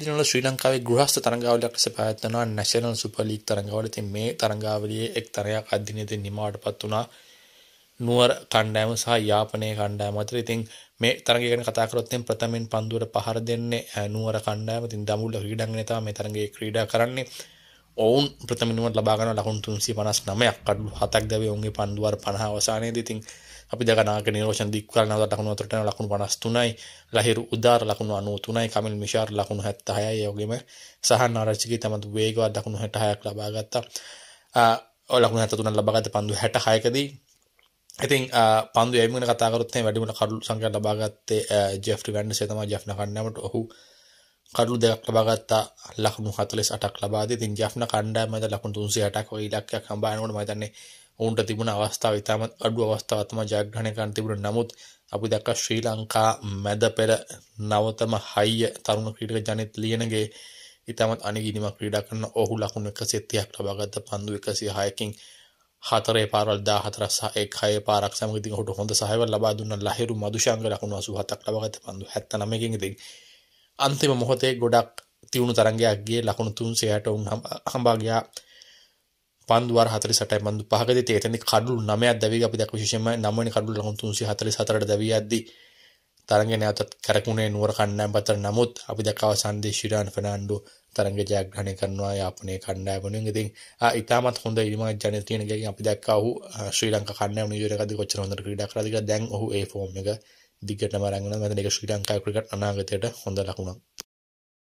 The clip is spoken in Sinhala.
දිනවල ශ්‍රී ලංකාවේ ගෘහස්ත තරඟාවලියක් ලෙස පැවැත්වෙනවා නැෂනල් සුපර් ලීග් තරඟාවලිය. ඉතින් මේ තරඟාවලියේ එක් තරයක් අද දිනේදී නිමාවටපත් වුණා. නුවර කණ්ඩායම සහ යාපනයේ කණ්ඩායම අතර. ඉතින් මේ තරඟය ගැන කතා කරොත් එම් ප්‍රථමයෙන් පන්දුවට පහර දෙන්නේ නුවර කණ්ඩායම. ඉතින් දඹුල්ල ක්‍රීඩාංගණය තමයි මේ තරඟයේ ක්‍රීඩා කරන්නේ. ඔවුන් ප්‍රථම නිමට ලබා ගන්න ලකුණු 359ක් කඩලු 7ක් දැවේ ඔවුන්ගේ පන්දුවර 50 අවසානයේදී. ඉතින් අපි දකනාක නිරෝෂන් දික්වල නවත ලකුණු අතරට ලකුණු 53යි ලහිරු උදාර ලකුණු 93යි කමිල් මිෂාර් ලකුණු 76යි ඒ වගේම සහන් ආරච්චිගේ තමතු වේගවත් ලකුණු 66ක් ලබා ගත්තා. අ ලකුණු 73ක් ලබා ගත්ත පන්දු 66කදී ඉතින් පන්දු යැවීම ගැන කතා කරොත් එහෙනම් වැඩිම කඩලු සංඛ්‍යාවක් ලබා ගත්තේ ජෙෆ්රි වැන්ඩර්සේ තමයි ජෙෆ්න කණ්ඩායමට ඔහු කඩලු දෙකක් ලබා ගත්තා. ලකුණු 48ක් ලබා දී. ඉතින් ජෙෆ්න කණ්ඩායමද ලකුණු 360ක් වගේ ඉලක්කයක් හම්බ වෙනකොට මම හිතන්නේ ඔවුන්ට තිබුණ අවස්ථාව ඉතාමත් අඩු අවස්ථාවක් තමයි ජයග්‍රහණය කරන්න තිබුණ. නමුත් අපි දැක්ක ශ්‍රී ලංකා මැද පෙර නවතම හයිය තරුණ ක්‍රීඩක ජනිත් ලියනගේ ඉතාමත් අනිගිනිම ක්‍රීඩා කරන ඔහු ලකුණු 130ක් ලබාගත්ත පන්දු 106කින් හතරේ පාරවල් 14 සහ එක් හයේ පාරක් සමග ඉතින් ඔහුට හොඳ සහායව ලබා දුන්න. ලහිරු මදුශංග ලකුණු 87ක් ලබාගත්ත පන්දු 79කින් ඉතින් අන්තිම මොහොතේ ගොඩක් තියුණු තරංගයක් ගියේ ලකුණු 360ට උන් හම්බා ගියා. පන්දුවර 48යි පන්දු පහකදී තේතෙන්දි කඩලු 9ක් දැවි අපි දැක්ක විශේෂයෙන්ම 9 වෙනි කඩලු ලකුණු 344ට දැවි යද්දී තරඟේ නැවතත් කරකුණේ නුවර කණ්ඩායම පතර නමුත් අපි දැක්ක අවසන්දී ශිරාන් ෆර්නෑන්ඩෝ තරඟ ජයග්‍රහණය කරනවා යාපනයේ කණ්ඩායම වෙනුවෙන්. ඉතින් ඉතාමත් හොඳ ඉනිමක් ජනිත තියෙන ගියකින් අපි දැක්කා ඔහු ශ්‍රී ලංකා කණ්ඩායම නියෝජකයකදී කොච්චර හොඳට ක්‍රීඩා කරාද කියලා දැන් ඔහු ඒ ෆෝම් එක දිගටම අරගෙන මම මේක ශ්‍රී ලංකා ක්‍රිකට් අනාගතයට හොඳ ලකුණක්.